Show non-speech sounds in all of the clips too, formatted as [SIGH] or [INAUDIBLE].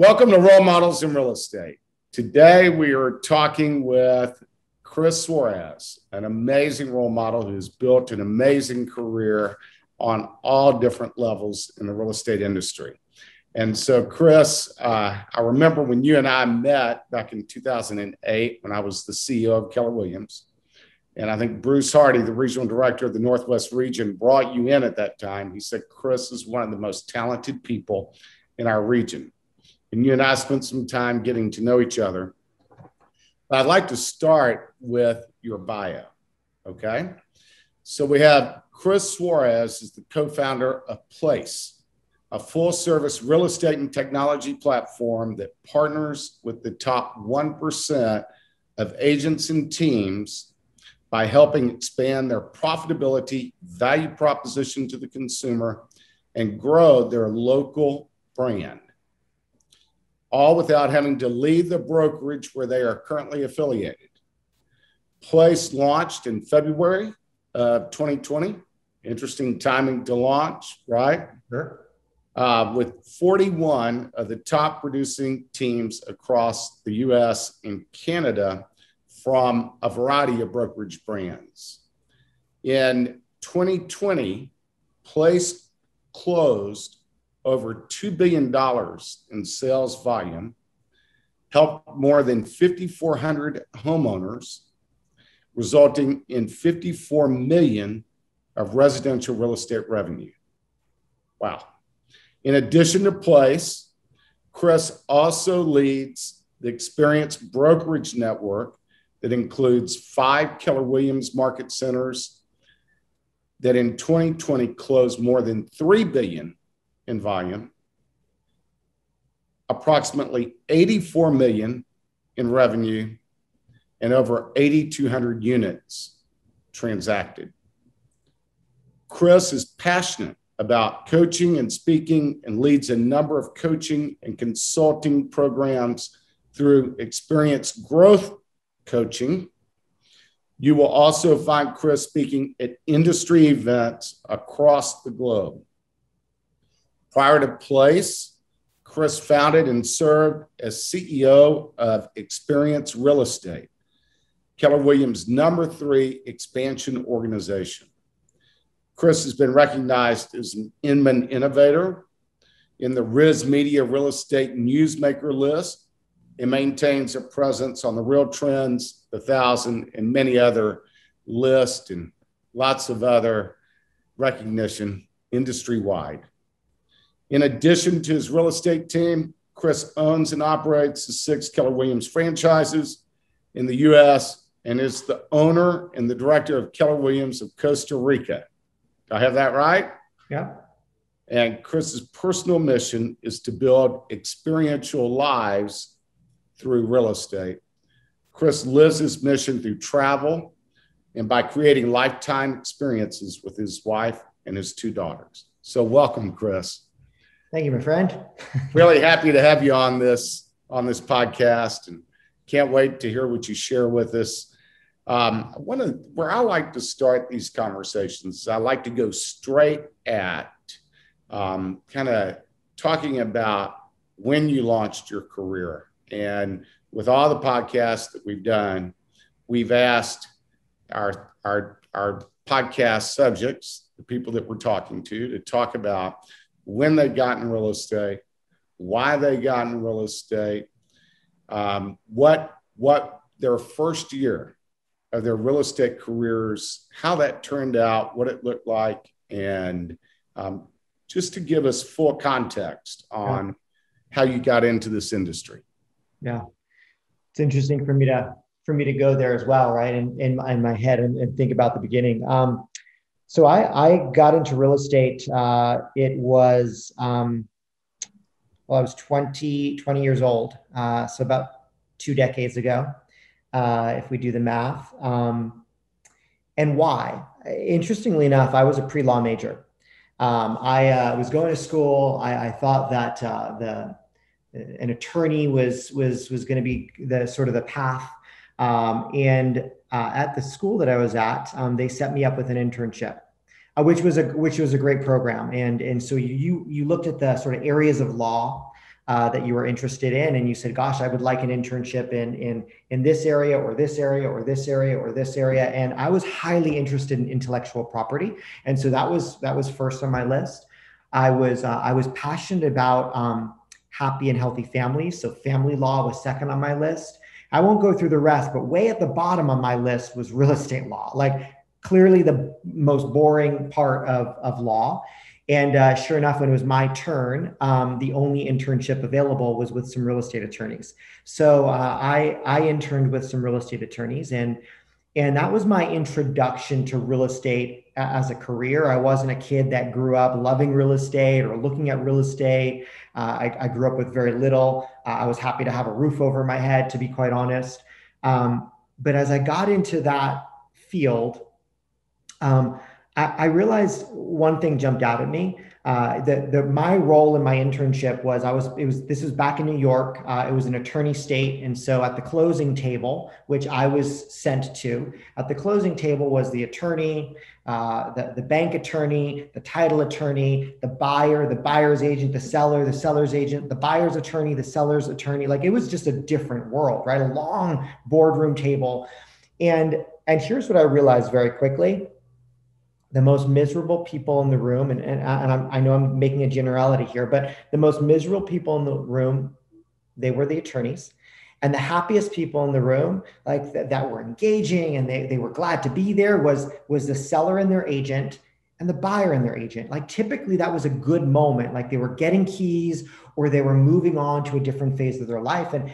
Welcome to Role Models in Real Estate. Today we are talking with Chris Suarez, an amazing role model who's built an amazing career on all different levels in the real estate industry. And so, Chris, uh, I remember when you and I met back in 2008 when I was the CEO of Keller Williams. And I think Bruce Hardy, the regional director of the Northwest region, brought you in at that time. He said, Chris is one of the most talented people in our region and you and I spent some time getting to know each other. But I'd like to start with your bio. Okay. So we have Chris Suarez is the co-founder of Place, a full-service real estate and technology platform that partners with the top 1% of agents and teams by helping expand their profitability, value proposition to the consumer, and grow their local brand all without having to leave the brokerage where they are currently affiliated. Place launched in February of 2020. Interesting timing to launch, right? Sure. Uh, with 41 of the top producing teams across the US and Canada from a variety of brokerage brands. In 2020, Place closed over $2 billion in sales volume, helped more than 5,400 homeowners, resulting in 54 million of residential real estate revenue. Wow. In addition to Place, Chris also leads the Xperience Brokerage Network that includes five Keller Williams market centers that in 2020 closed more than 3 billion in volume, approximately 84 million in revenue, and over 8,200 units transacted. Chris is passionate about coaching and speaking and leads a number of coaching and consulting programs through experience growth coaching. You will also find Chris speaking at industry events across the globe. Prior to Place, Chris founded and served as CEO of Xperience Real Estate, Keller Williams' number three expansion organization. Chris has been recognized as an Inman innovator in the RISMedia Real Estate Newsmaker list and maintains a presence on the Real Trends, The Thousand, and many other lists and lots of other recognition industry wide. In addition to his real estate team, Chris owns and operates the six Keller Williams franchises in the US and is the owner and the director of Keller Williams of Costa Rica. Do I have that right? Yeah. And Chris's personal mission is to build experiential lives through real estate. Chris lives his mission through travel and by creating lifetime experiences with his wife and his two daughters. So, welcome, Chris. Thank you, my friend. [LAUGHS] really happy to have you on this on this podcast, and can't wait to hear what you share with us. Um, one of where I like to start these conversations, I like to go straight at um, kind of talking about when you launched your career. And with all the podcasts that we've done, we've asked our our our podcast subjects, the people that we're talking to, to talk about when they got in real estate, why they got in real estate, um, what what their first year of their real estate careers, how that turned out, what it looked like, and um, just to give us full context on yeah. how you got into this industry. Yeah, it's interesting for me to for me to go there as well, right? In in, in my head and, and think about the beginning. Um, so I, I got into real estate. Uh, it was, um, well, I was 20, 20 years old. Uh, so about two decades ago, uh, if we do the math. Um, and why? Interestingly enough, I was a pre law major. Um, I uh, was going to school. I, I thought that uh, the an attorney was was was going to be the sort of the path um, and uh, at the school that I was at, um, they set me up with an internship, uh, which was a which was a great program. And and so you you looked at the sort of areas of law uh, that you were interested in and you said gosh i would like an internship in in in this area or this area or this area or this area. And i was highly interested in intellectual property. And so that was that was first on my list. I was uh, i was passionate about um, happy and healthy families. So family law was second on my list i won't go through the rest but way at the bottom on my list was real estate law like clearly the most boring part of, of law and uh, sure enough, when it was my turn, um, the only internship available was with some real estate attorneys. So uh, I I interned with some real estate attorneys, and and that was my introduction to real estate as a career. I wasn't a kid that grew up loving real estate or looking at real estate. Uh, I, I, grew up with very little. Uh, I was happy to have a roof over my head, to be quite honest. Um, but as I got into that field, um, I, realized one thing jumped out at me. Uh, the, the, my role in my internship was I was it was this was back in New York. Uh, it was an attorney state, and so at the closing table, which I was sent to, at the closing table was the attorney, uh, the the bank attorney, the title attorney, the buyer, the buyer's agent, the seller, the seller's agent, the buyer's attorney, the seller's attorney. Like it was just a different world, right? A long boardroom table, and and here's what I realized very quickly the most miserable people in the room, and, and, uh, and i know I'm making a generality here, but the most miserable people in the room, they were the attorneys. And the happiest people in the room, like th- that were engaging and they, they were glad to be there, was, was the seller and their agent and the buyer and their agent. Like typically that was a good moment. Like they were getting keys or they were moving on to a different phase of their life. And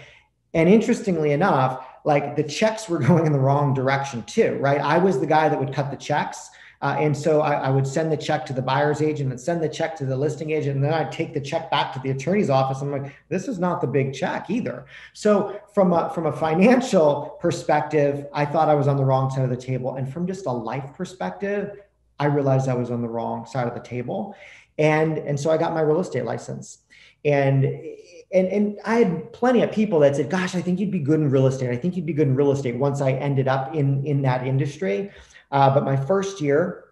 and interestingly enough, like the checks were [LAUGHS] going in the wrong direction too, right? I was the guy that would cut the checks uh, and so I, I, would send the check to the buyer's agent and send the check to the listing agent. And then I'd take the check back to the attorney's office. I'm like, this is not the big check either. So from a, from a financial perspective, I thought I was on the wrong side of the table. And from just a life perspective, I realized I was on the wrong side of the table. And, and so I got my real estate license. And and, and I had plenty of people that said, gosh, I think you'd be good in real estate. I think you'd be good in real estate once I ended up in, in that industry. Uh, but my first year,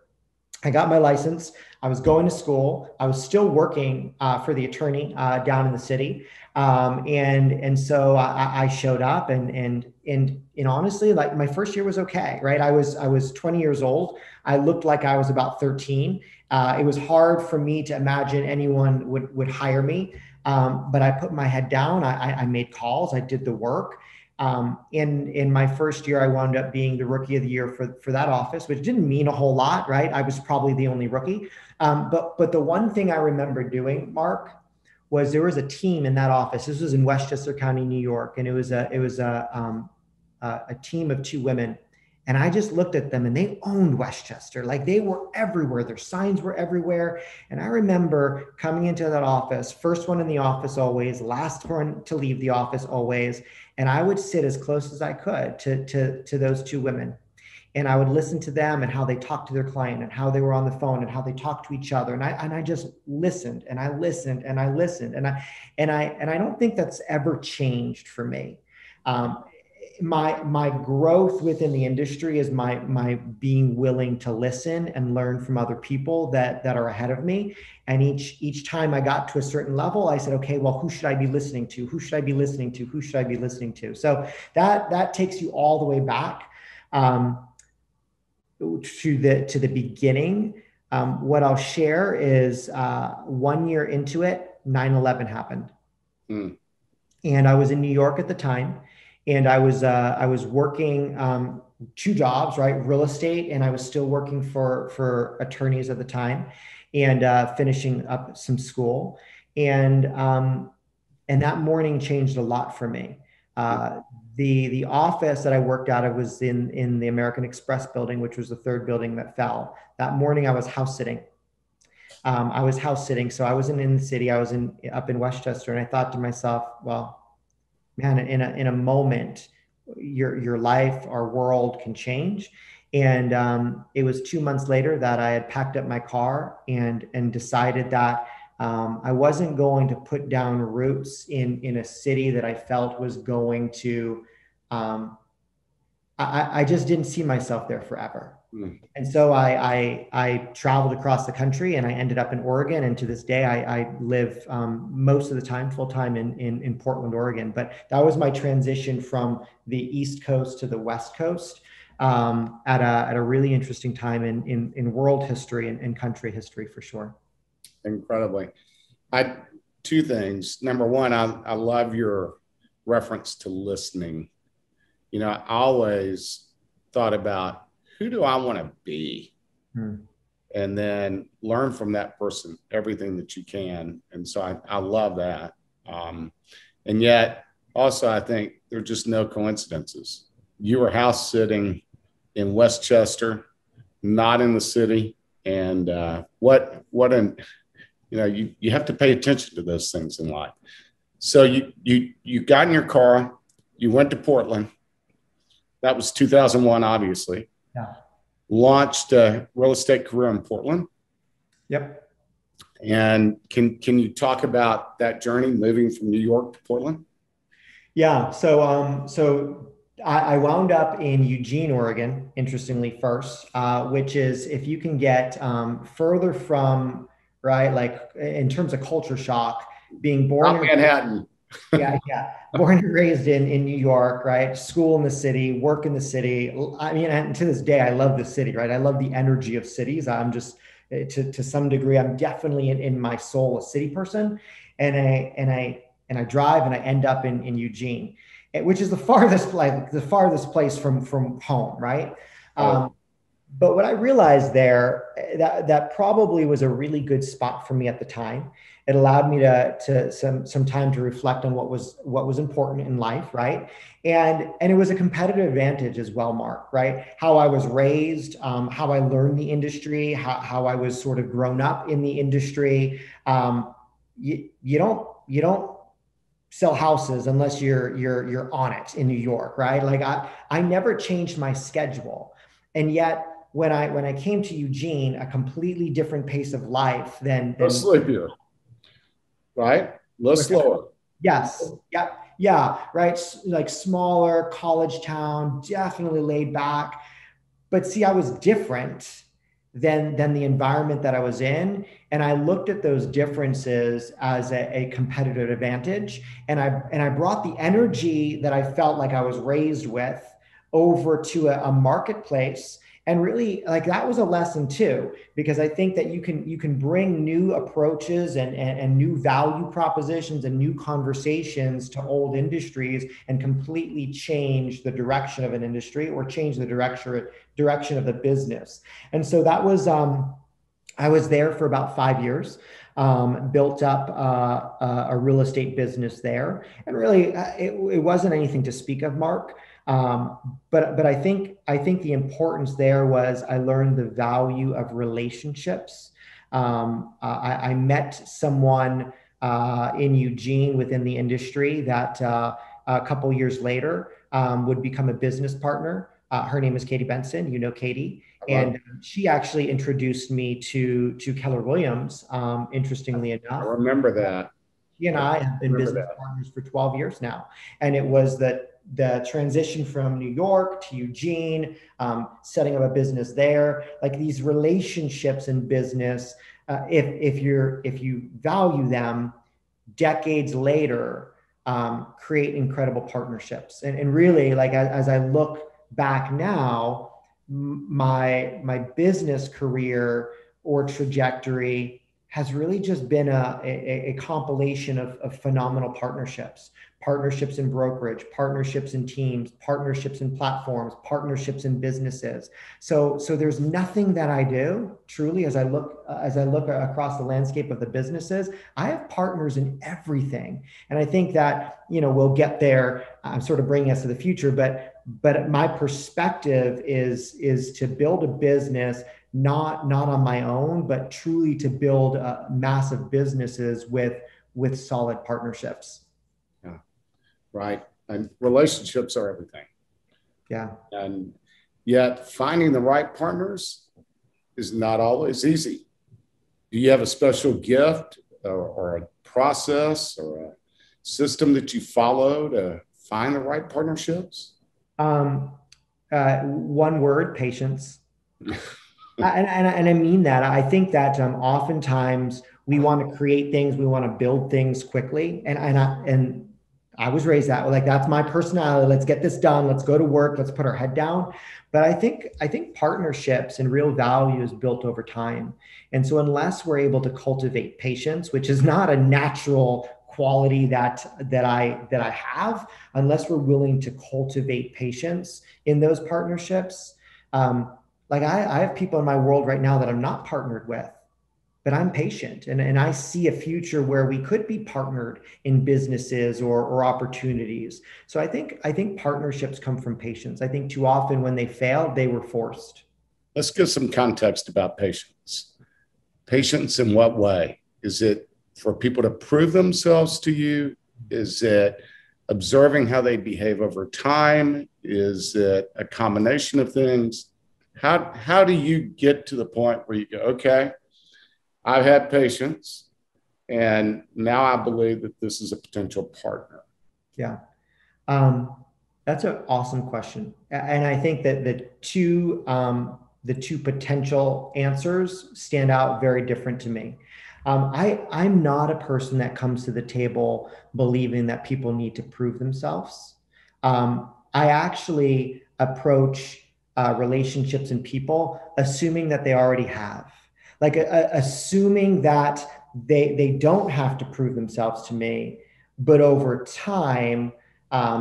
I got my license. I was going to school. I was still working uh, for the attorney uh, down in the city, um, and and so I, I, showed up, and and and and honestly, like my first year was okay, right? I was I was 20 years old. I looked like I was about 13. Uh, it was hard for me to imagine anyone would would hire me, um, but I put my head down. I, I made calls. I did the work, um, in in my first year, I wound up being the rookie of the year for for that office, which didn't mean a whole lot, right? I was probably the only rookie. Um, but but the one thing I remember doing, Mark, was there was a team in that office. This was in Westchester County, New York, and it was a it was a um, a, a team of two women. And I just looked at them and they owned Westchester. Like they were everywhere. Their signs were everywhere. And I remember coming into that office, first one in the office always, last one to leave the office always. And I would sit as close as I could to, to, to those two women. And I would listen to them and how they talked to their client and how they were on the phone and how they talked to each other. And I and I just listened and I listened and I listened. And I and I and I don't think that's ever changed for me. Um, my my growth within the industry is my my being willing to listen and learn from other people that that are ahead of me. And each each time i got to a certain level i said okay well who should i be listening to? Who should i be listening to? Who should i be listening to? So that that takes you all the way back um, to the to the beginning. Um, what i'll share is uh, one year into it 9-11 happened. Mm. and i was in new york at the time and I was uh, I was working um, two jobs, right? Real estate, and I was still working for for attorneys at the time, and uh, finishing up some school. And um, and that morning changed a lot for me. Uh, the the office that I worked out of was in in the American Express building, which was the third building that fell. That morning, I was house sitting. Um, I was house sitting, so I wasn't in the city. I was in up in Westchester, and I thought to myself, well, man, in a, in a moment, your, your life, our world can change. And um, it was two months later that I had packed up my car and, and decided that um, I wasn't going to put down roots in, in a city that I felt was going to, um, I, I just didn't see myself there forever. Mm. And so I, I, I traveled across the country and I ended up in Oregon. And to this day, I, I live um, most of the time full time in, in in Portland, Oregon. But that was my transition from the East Coast to the West Coast um, at a at a really interesting time in in, in world history and, and country history for sure. Incredibly, I two things. Number one, I, I love your reference to listening. You know, I always thought about who do I want to be? Hmm. And then learn from that person everything that you can. And so I, I love that. Um, and yet, also, I think there's just no coincidences. You were house sitting in Westchester, not in the city. And uh, what, what an, you know, you, you have to pay attention to those things in life. So you, you, you got in your car, you went to Portland. That was 2001, obviously yeah. launched a real estate career in Portland. Yep. And can can you talk about that journey moving from New York to Portland? Yeah. So um, so I, I wound up in Eugene, Oregon. Interestingly, first, uh, which is if you can get um, further from right, like in terms of culture shock, being born in Manhattan yeah, yeah. Born and raised in in New York, right? School in the city, work in the city. I mean, and to this day, I love the city, right? I love the energy of cities. I'm just eh, to to some degree, I'm definitely in, in my soul a city person, and I and I and I drive and I end up in in Eugene, eh, which is the farthest like the farthest place from from home, right? Oh. Um, but what I realized there eh, that that probably was a really good spot for me at the time. It allowed me to, to some, some time to reflect on what was what was important in life right? And and it was a competitive advantage as well mark right? How i was raised um, how i learned the industry how, how i was sort of grown up in the industry. Um, you, you don't you don't sell houses unless you're you're you're on it in new york right? Like i i never changed my schedule. And yet when I when I came to Eugene, a completely different pace of life than, than sleepier right? A little slower. Yes. Yep. Yeah. Right. Like smaller college town, definitely laid back. But see, I was different than than the environment that I was in, and I looked at those differences as a, a competitive advantage, and I and I brought the energy that I felt like I was raised with over to a, a marketplace and really like that was a lesson too because i think that you can you can bring new approaches and, and, and new value propositions and new conversations to old industries and completely change the direction of an industry or change the direction direction of the business. And so that was um, i was there for about five years um, built up uh, a real estate business there. And really uh, it, it wasn't anything to speak of mark um, but but I think I think the importance there was I learned the value of relationships. Um, I, I, met someone uh, in Eugene within the industry that uh, a couple years later um, would become a business partner. Uh, her name is Katie Benson. You know Katie, and she actually introduced me to to Keller Williams. Um, interestingly enough, I remember that. He and I have been business that. partners for 12 years now, and it was that the transition from New York to Eugene, um, setting up a business there, like these relationships in business, uh, if if you're if you value them, decades later, um, create incredible partnerships. And, and really, like as, as I look back now, my my business career or trajectory has really just been a, a, a compilation of, of phenomenal partnerships partnerships in brokerage, partnerships in teams, partnerships in platforms, partnerships in businesses. So, so there's nothing that I do truly as I look as I look across the landscape of the businesses. I have partners in everything, and I think that you know we'll get there. I'm sort of bringing us to the future, but but my perspective is is to build a business not not on my own, but truly to build uh, massive businesses with with solid partnerships right? And relationships are everything. Yeah. And yet finding the right partners is not always easy. Do you have a special gift or, or a process or a system that you follow to find the right partnerships? Um, uh, one word patience [LAUGHS] and, and, and, I mean that. I think that um, oftentimes we want to create things, we want to build things quickly, and and I, and I was raised that way. Like that's my personality. Let's get this done. Let's go to work. Let's put our head down. But I think I think partnerships and real value is built over time. And so unless we're able to cultivate patience, which is not a natural quality that that I that I have, unless we're willing to cultivate patience in those partnerships. Um, like I, I have people in my world right now that I'm not partnered with but I'm patient and, and I see a future where we could be partnered in businesses or, or opportunities. So I think I think partnerships come from patience. I think too often when they failed, they were forced. Let's give some context about patience. Patience in what way? Is it for people to prove themselves to you? Is it observing how they behave over time? Is it a combination of things? How, how do you get to the point where you go, okay, I've had patience, and now I believe that this is a potential partner. Yeah. Um, that's an awesome question. And I think that the two, um, the two potential answers stand out very different to me. Um, I, I'm not a person that comes to the table believing that people need to prove themselves. Um, I actually approach uh, relationships and people assuming that they already have like uh, assuming that they they don't have to prove themselves to me but over time um,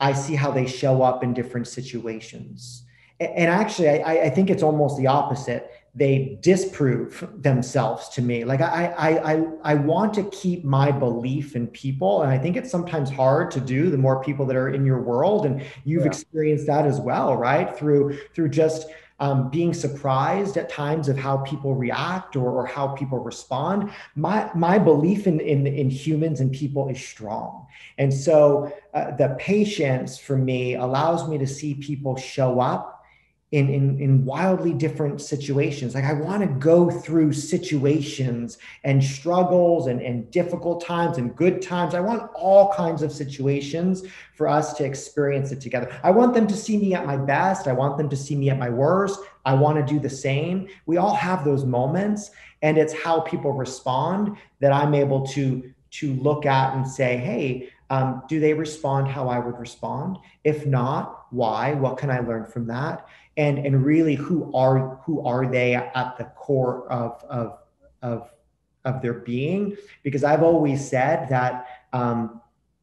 i see how they show up in different situations. And actually I, I think it's almost the opposite. They disprove themselves to me. Like I, I i i want to keep my belief in people and i think it's sometimes hard to do the more people that are in your world and you've yeah. experienced that as well right? Through through just um, being surprised at times of how people react or, or how people respond. My, my belief in, in, in humans and people is strong. And so uh, the patience for me allows me to see people show up in, in, in wildly different situations. Like I want to go through situations and struggles and, and difficult times and good times. I want all kinds of situations for us to experience it together. I want them to see me at my best. I want them to see me at my worst. I want to do the same. We all have those moments, and it's how people respond that I'm able to to look at and say, hey, um, do they respond how I would respond? If not, why? What can I learn from that? and and really who are who are they at the core of of of of their being because i've always said that um,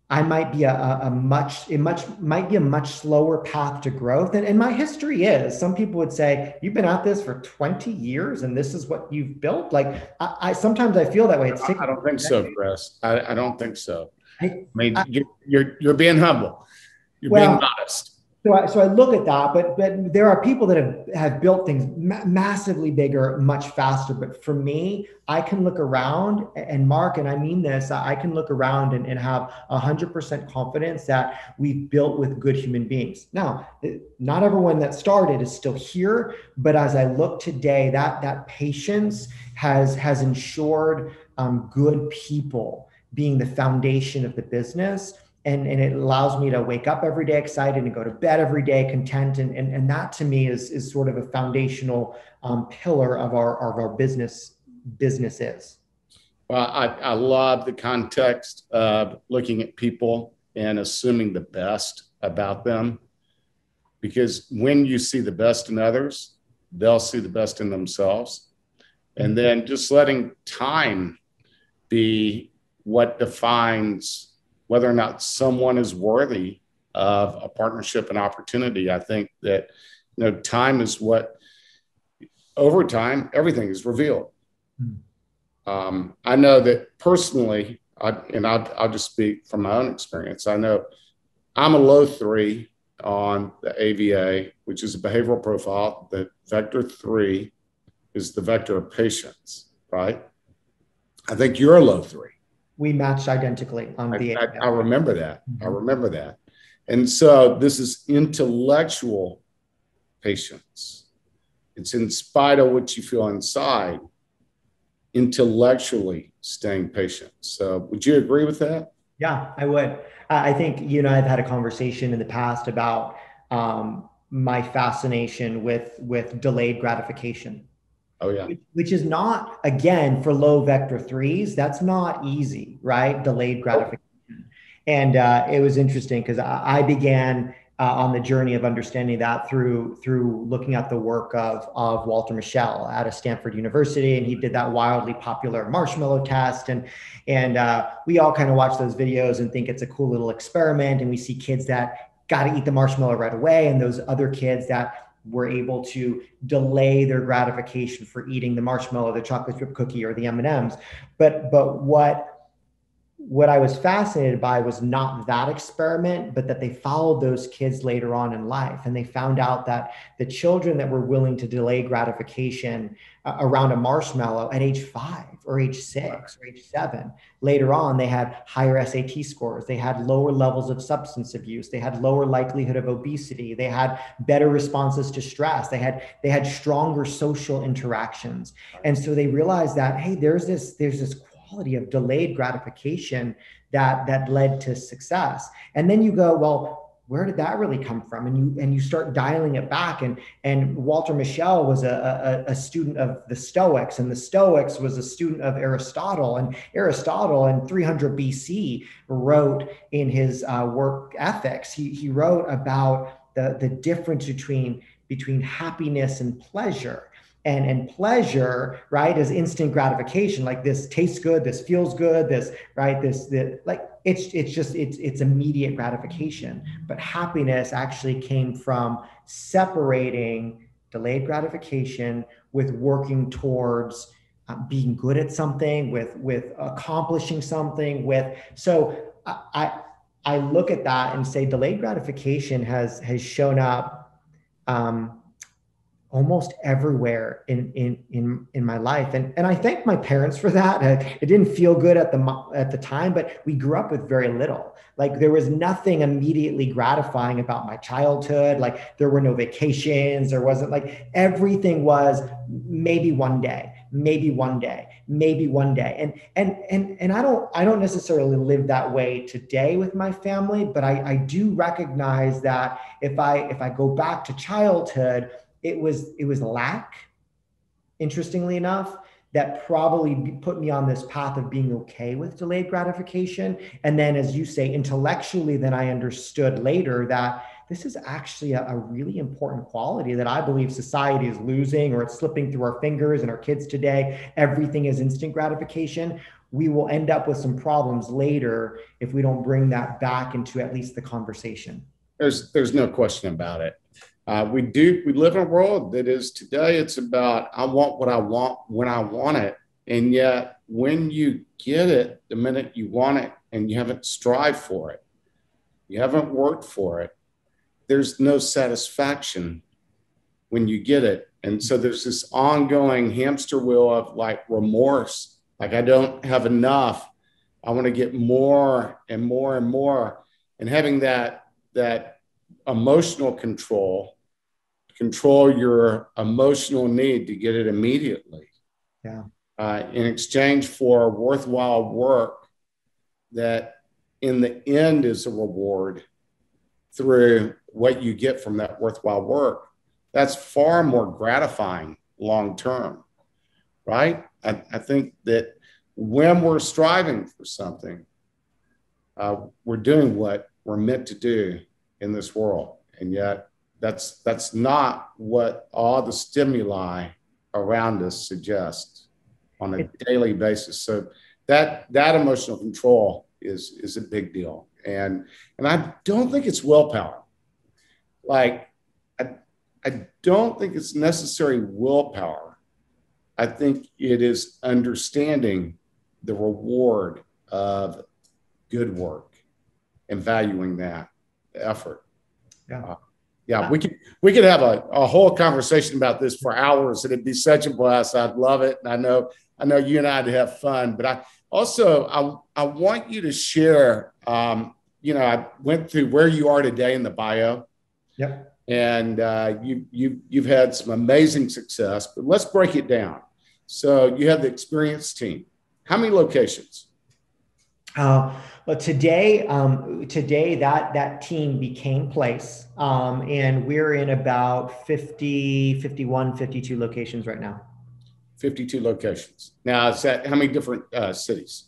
I might be a, a, much, it much might be a much slower path to growth. And, and my history is some people would say, you've been at this for 20 years and this is what you've built. Like I, I sometimes I feel that way. It's I don't think so, Chris. I, I don't think so. I, I mean, you're, you're, you're being humble. You're well, being modest. So I, so I look at that, but but there are people that have have built things ma- massively bigger, much faster. But for me, I can look around and Mark, and I mean this, I can look around and, and have hundred percent confidence that we've built with good human beings. Now, not everyone that started is still here, but as I look today, that that patience has has ensured um, good people being the foundation of the business and, and it allows me to wake up every day excited and go to bed every day content. And, and, and that to me is, is sort of a foundational um, pillar of our, of our business businesses. Well I, I love the context of looking at people and assuming the best about them. Because when you see the best in others they'll see the best in themselves. And then just letting time be what defines whether or not someone is worthy of a partnership and opportunity. I think that you know time is what over time everything is revealed. Mm. Um, I know that personally, I, and I'll, I'll just speak from my own experience. I know I'm a low three on the AVA, which is a behavioral profile. The vector three is the vector of patience, right? I think you're a low three we matched identically on the. I, I, remember that. Mm-hmm. I remember that. And so this is intellectual patience. It's in spite of what you feel inside, intellectually staying patient. So would you agree with that? Yeah, I would. I think you and I have had a conversation in the past about um, my fascination with with delayed gratification. Oh yeah. Which is not again for low vector threes. That's not easy, right? Delayed gratification. And uh, it was interesting because I, I, began uh, on the journey of understanding that through through looking at the work of of Walter Mischel out of Stanford University, and he did that wildly popular marshmallow test, and and uh, we all kind of watch those videos and think it's a cool little experiment, and we see kids that got to eat the marshmallow right away, and those other kids that were able to delay their gratification for eating the marshmallow, the chocolate chip cookie, or the M and M's. But but what what I was fascinated by was not that experiment, but that they followed those kids later on in life. And they found out that the children that were willing to delay gratification around a marshmallow at age five or age six or age seven, later on, they had higher SAT scores. They had lower levels of substance abuse. They had lower likelihood of obesity. They had better responses to stress. They had, they had stronger social interactions. And so they realized that, hey, there's this, there's this quality of delayed gratification that that led to success and then you go well where did that really come from? And you and you start dialing it back. And and walter mischel was a, a, a, student of the stoics and the stoics was a student of aristotle. And aristotle in 300 bc wrote in his uh, work ethics he, he wrote about the, the difference between between happiness and pleasure and and pleasure right is instant gratification like this tastes good this feels good this right this the like it's it's just it's it's immediate gratification. But happiness actually came from separating delayed gratification with working towards uh, being good at something with with accomplishing something with so i i look at that and say delayed gratification has has shown up um, almost everywhere in in in in my life. And and I thank my parents for that. [LAUGHS] It didn't feel good at the at the time but we grew up with very little. Like there was nothing immediately gratifying about my childhood. Like there were no vacations. There wasn't like everything was maybe one day maybe one day maybe one day. And and and and I don't I don't necessarily live that way today with my family but I I do recognize that if I if I go back to childhood it was it was lack interestingly enough that probably put me on this path of being okay with delayed gratification. And then as you say intellectually then i understood later that this is actually a, a, really important quality that i believe society is losing or it's slipping through our fingers and our kids today. Everything is instant gratification. We will end up with some problems later if we don't bring that back into at least the conversation. There's there's no question about it uh, we do, we live in a world that is today, it's about I want what I want when I want it. And yet, when you get it, the minute you want it and you haven't strived for it, you haven't worked for it, there's no satisfaction when you get it. And so there's this ongoing hamster wheel of like remorse, like I don't have enough. I want to get more and more and more. And having that, that emotional control, control your emotional need to get it immediately. Yeah. Uh, in exchange for worthwhile work that in the end is a reward through what you get from that worthwhile work. That's far more gratifying long term, right? I, I, think that when we're striving for something, uh, we're doing what we're meant to do in this world. And yet that's that's not what all the stimuli around us suggest on a daily basis. So that that emotional control is is a big deal. And and I don't think it's willpower. Like I I don't think it's necessary willpower. I think it is understanding the reward of good work and valuing that effort. Yeah. Uh, yeah, we could we could have a, a whole conversation about this for hours, and it'd be such a blast. I'd love it, and I know I know you and I'd have fun. But I also I I want you to share. Um, you know, I went through where you are today in the bio. Yep. And uh, you you you've had some amazing success, but let's break it down. So you have the experienced team. How many locations? Uh, Well, today, um, today that that team became place, um, and we're in about 50, 51, 52 locations right now. 52 locations. Now, is that how many different uh, cities?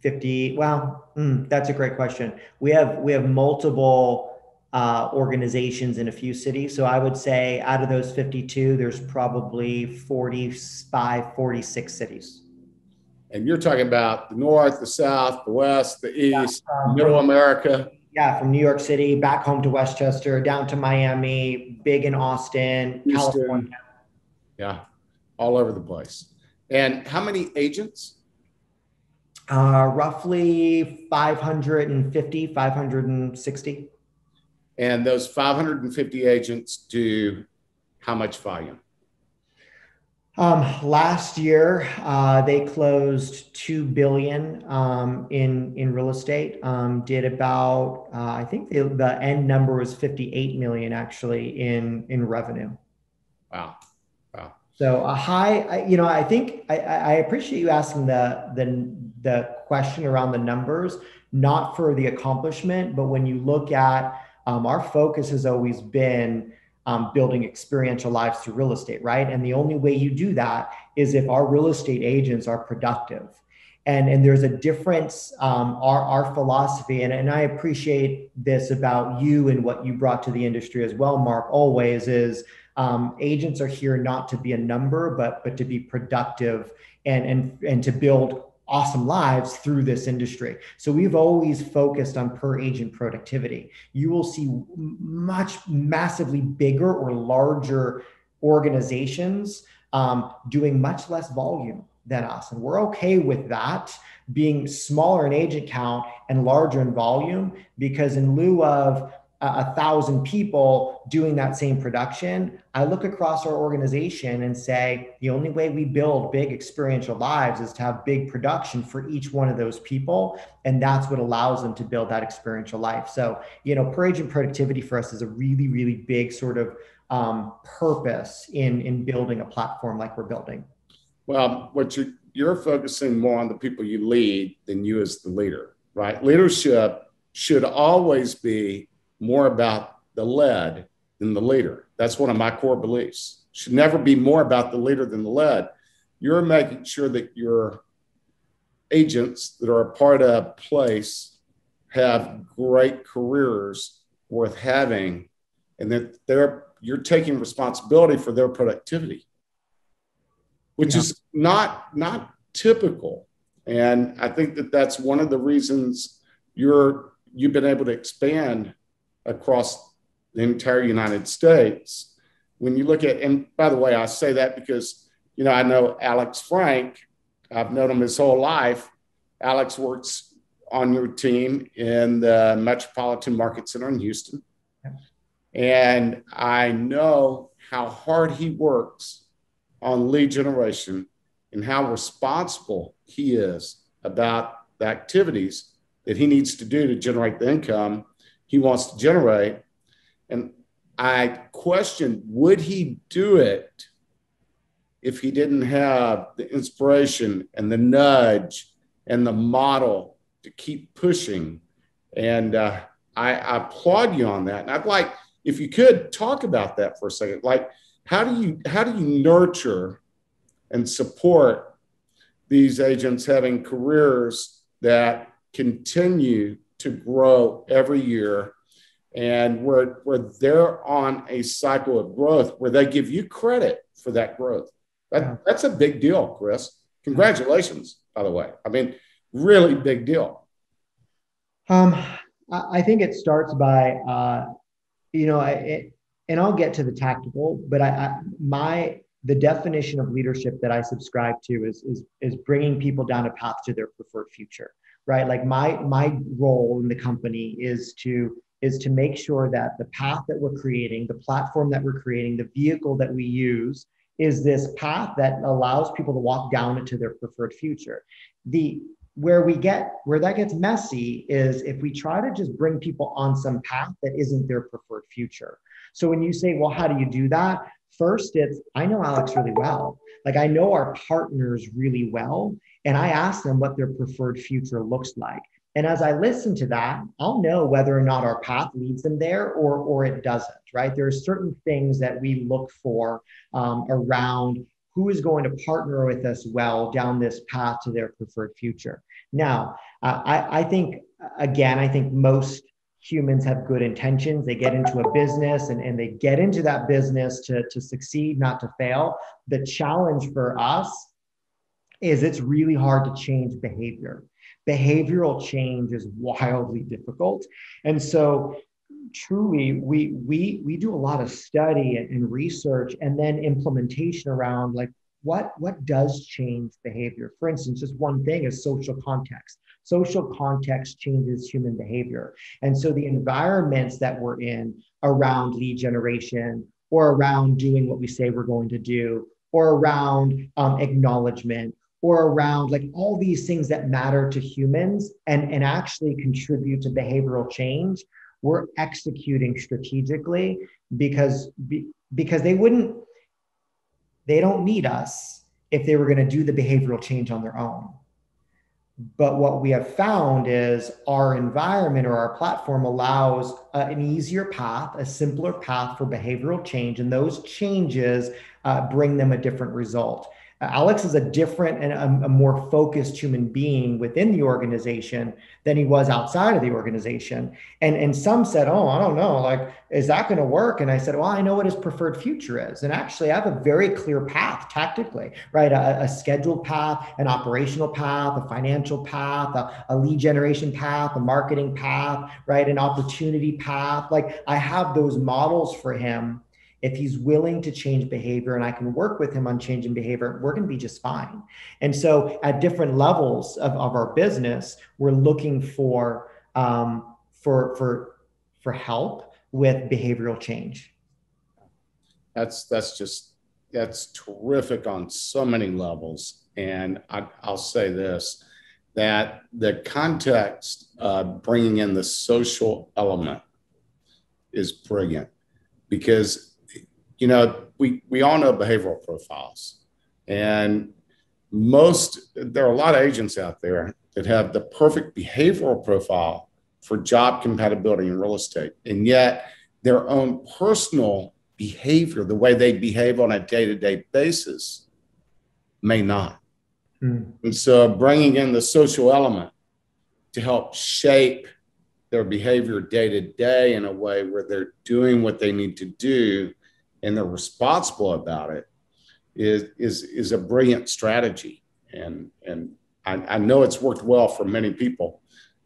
50. Well, mm, that's a great question. We have we have multiple uh, organizations in a few cities. So I would say out of those 52, there's probably 45, 46 cities. And you're talking about the North, the South, the West, the East, yeah, Middle America. Yeah, from New York City back home to Westchester, down to Miami, big in Austin, Houston. California. Yeah, all over the place. And how many agents? Uh, roughly 550, 560. And those 550 agents do how much volume? Um, last year, uh, they closed two billion um, in in real estate. Um, did about uh, I think the, the end number was fifty eight million actually in in revenue. Wow, wow. So a high, you know, I think I, I appreciate you asking the the the question around the numbers, not for the accomplishment, but when you look at um, our focus has always been um, building experiential lives through real estate, right? And the only way you do that is if our real estate agents are productive. And, and there's a difference, um, our, our philosophy, and, and I appreciate this about you and what you brought to the industry as well, Mark, always is um, agents are here not to be a number, but, but to be productive and, and, and to build awesome lives through this industry. So we've always focused on per agent productivity. You will see much massively bigger or larger organizations um, doing much less volume than us. And we're okay with that being smaller in agent count and larger in volume because in lieu of a thousand people doing that same production, I look across our organization and say the only way we build big experiential lives is to have big production for each one of those people. And that's what allows them to build that experiential life. So, you know, per agent productivity for us is a really, really big sort of um, purpose in, in building a platform like we're building. Well, what you're, you're focusing more on the people you lead than you as the leader, right? Leadership should always be more about the lead than the leader. That's one of my core beliefs. Should never be more about the leader than the lead. You're making sure that your agents that are a part of a place have great careers worth having and that they're you're taking responsibility for their productivity which yeah. is not not typical and i think that that's one of the reasons you're you've been able to expand across the entire United States. When you look at, and by the way, I say that because, you know, I know Alex Frank, I've known him his whole life. Alex works on your team in the Metropolitan Market Center in Houston. And I know how hard he works on lead generation and how responsible he is about the activities that he needs to do to generate the income he wants to generate. And I question would he do it if he didn't have the inspiration and the nudge and the model to keep pushing? And uh, I, I applaud you on that. And I'd like, if you could talk about that for a second, like how do you how do you nurture and support these agents having careers that continue to grow every year and where, where they're on a cycle of growth where they give you credit for that growth. That, that's a big deal, Chris. Congratulations, by the way. I mean, really big deal. Um, I think it starts by, uh, you know, it, and I'll get to the tactical, but I, I, my the definition of leadership that I subscribe to is is is bringing people down a path to their preferred future right? Like my my role in the company is to is to make sure that the path that we're creating, the platform that we're creating, the vehicle that we use is this path that allows people to walk down into their preferred future. The where we get where that gets messy is if we try to just bring people on some path that isn't their preferred future. So when you say, well, how do you do that? First, it's I know Alex really well. Like I know our partners really well, and I ask them what their preferred future looks like. And as I listen to that, I'll know whether or not our path leads them there or, or it doesn't, right? There are certain things that we look for um, around who is going to partner with us well down this path to their preferred future. Now, uh, I, I think, again, I think most humans have good intentions. They get into a business and, and they get into that business to, to succeed, not to fail. The challenge for us is it's really hard to change behavior. Behavioral change is wildly difficult. And so truly we we we do a lot of study and research and then implementation around like what what does change behavior for instance just one thing is social context social context changes human behavior and so the environments that we're in around lead generation or around doing what we say we're going to do or around um, acknowledgement or around like all these things that matter to humans and, and actually contribute to behavioral change we're executing strategically because because they wouldn't they don't need us if they were going to do the behavioral change on their own. But what we have found is our environment or our platform allows an easier path a simpler path for behavioral change and those changes uh, bring them a different result Alex is a different and a, a, more focused human being within the organization than he was outside of the organization. And, and some said, Oh, I don't know, like, is that going to work? And I said, Well, I know what his preferred future is. And actually, I have a very clear path tactically, right? A, a scheduled path, an operational path, a financial path, a, a lead generation path, a marketing path, right? An opportunity path. Like, I have those models for him if he's willing to change behavior and I can work with him on changing behavior, we're going to be just fine. And so at different levels of, of our business, we're looking for um, for for for help with behavioral change. That's that's just that's terrific on so many levels. And I, I'll say this that the context uh, bringing in the social element is brilliant because you know, we, we all know behavioral profiles. And most, there are a lot of agents out there that have the perfect behavioral profile for job compatibility in real estate. And yet, their own personal behavior, the way they behave on a day to day basis, may not. Mm. And so, bringing in the social element to help shape their behavior day to day in a way where they're doing what they need to do and they're responsible about it is is is a brilliant strategy. And and I, I know it's worked well for many people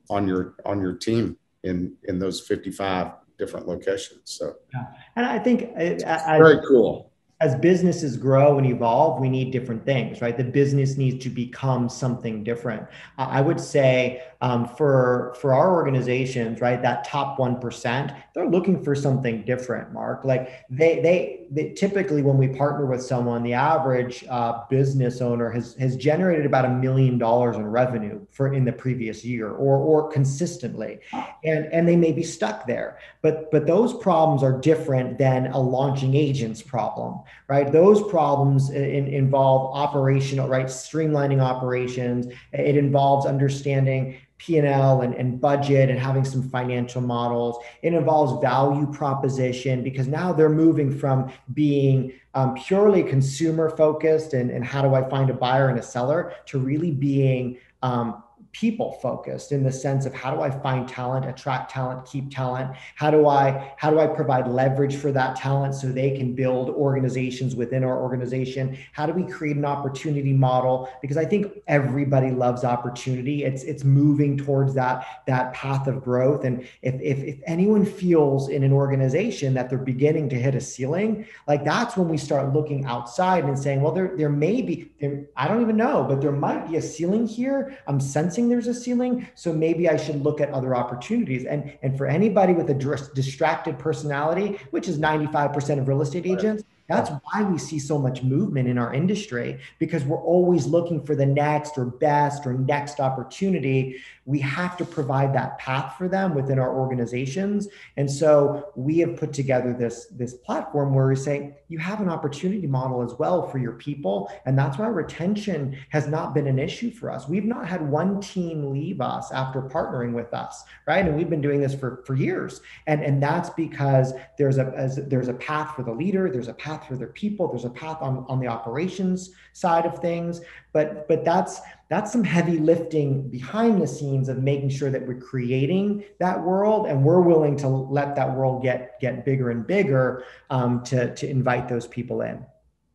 on your on your team in in those 55 different locations. So yeah. and i think I, I, very cool as businesses grow and evolve, we need different things, right? The business needs to become something different. I would say um, for for our organizations, right, that top one percent, they're looking for something different. Mark, like they they, they typically when we partner with someone, the average uh, business owner has has generated about a million dollars in revenue for in the previous year or or consistently, and and they may be stuck there. But but those problems are different than a launching agent's problem right? Those problems in, involve operational, right? Streamlining operations. It involves understanding P&L and, and budget and having some financial models. It involves value proposition because now they're moving from being um, purely consumer focused and, and how do I find a buyer and a seller to really being um, people focused in the sense of how do I find talent, attract talent, keep talent? How do I how do I provide leverage for that talent so they can build organizations within our organization? How do we create an opportunity model? Because I think everybody loves opportunity. It's it's moving towards that that path of growth. And if if, if anyone feels in an organization that they're beginning to hit a ceiling, like that's when we start looking outside and saying, well, there there may be there, I don't even know, but there might be a ceiling here. I'm sensing there's a ceiling. So maybe I should look at other opportunities. And, and for anybody with a distracted personality, which is 95% of real estate agents, That's why we see so much movement in our industry because we're always looking for the next or best or next opportunity. We have to provide that path for them within our organizations. And so we have put together this, this platform where we say you have an opportunity model as well for your people. And that's why retention has not been an issue for us. We've not had one team leave us after partnering with us, right? And we've been doing this for, for years. And, and that's because there's a, as, there's a path for the leader, there's a path for their people, there's a path on, on the operations side of things. But, but that's, that's some heavy lifting behind the scenes of making sure that we're creating that world and we're willing to let that world get, get bigger and bigger um, to, to invite those people in.